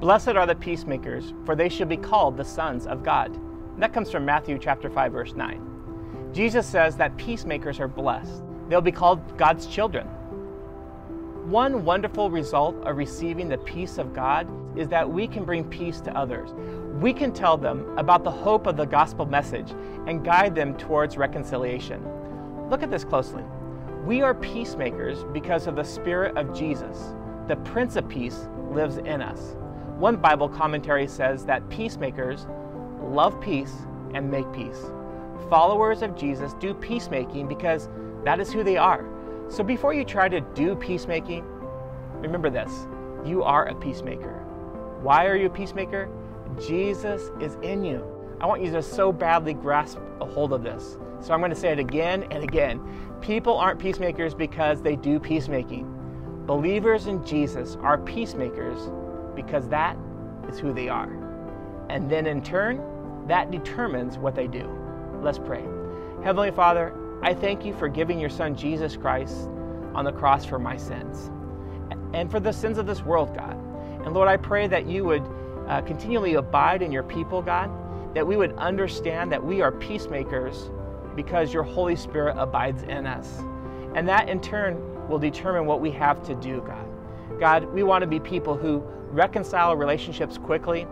Blessed are the peacemakers, for they shall be called the sons of God. And that comes from Matthew chapter 5 verse 9. Jesus says that peacemakers are blessed. They'll be called God's children. One wonderful result of receiving the peace of God is that we can bring peace to others. We can tell them about the hope of the gospel message and guide them towards reconciliation. Look at this closely. We are peacemakers because of the Spirit of Jesus. The Prince of Peace lives in us. One Bible commentary says that peacemakers love peace and make peace. Followers of Jesus do peacemaking because that is who they are. So before you try to do peacemaking, remember this you are a peacemaker. Why are you a peacemaker? Jesus is in you. I want you to so badly grasp a hold of this. So I'm going to say it again and again. People aren't peacemakers because they do peacemaking. Believers in Jesus are peacemakers because that is who they are. And then in turn, that determines what they do. Let's pray. Heavenly Father, I thank you for giving your Son Jesus Christ on the cross for my sins and for the sins of this world, God. And Lord, I pray that you would uh, continually abide in your people, God, that we would understand that we are peacemakers because your Holy Spirit abides in us. And that in turn will determine what we have to do, God. God, we want to be people who reconcile relationships quickly,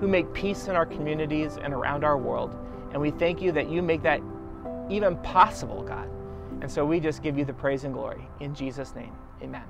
who make peace in our communities and around our world. And we thank you that you make that even possible, God. And so we just give you the praise and glory. In Jesus' name, amen.